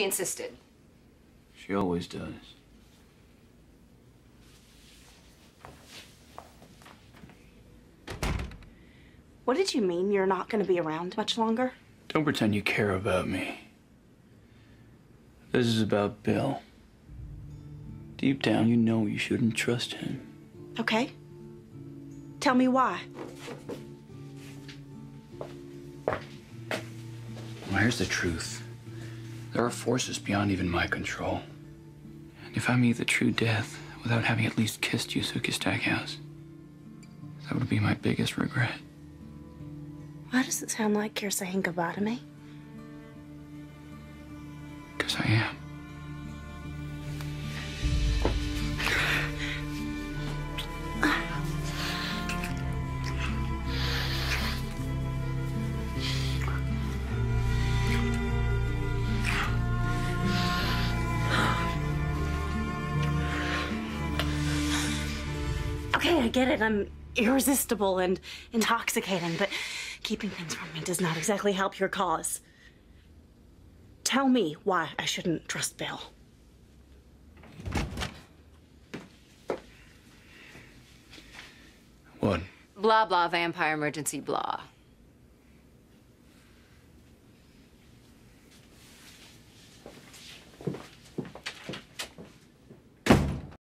She insisted. She always does. What did you mean you're not going to be around much longer? Don't pretend you care about me. This is about Bill. Deep down, you know you shouldn't trust him. Okay. Tell me why. Well, here's the truth. There are forces beyond even my control. And if I meet the true death without having at least kissed Sookie Stackhouse, that would be my biggest regret. Why does it sound like you're saying goodbye to me? Because I am. Okay, I get it. I'm irresistible and intoxicating, but keeping things from me does not exactly help your cause. Tell me why I shouldn't trust Bill. What? Blah, blah, vampire emergency, blah.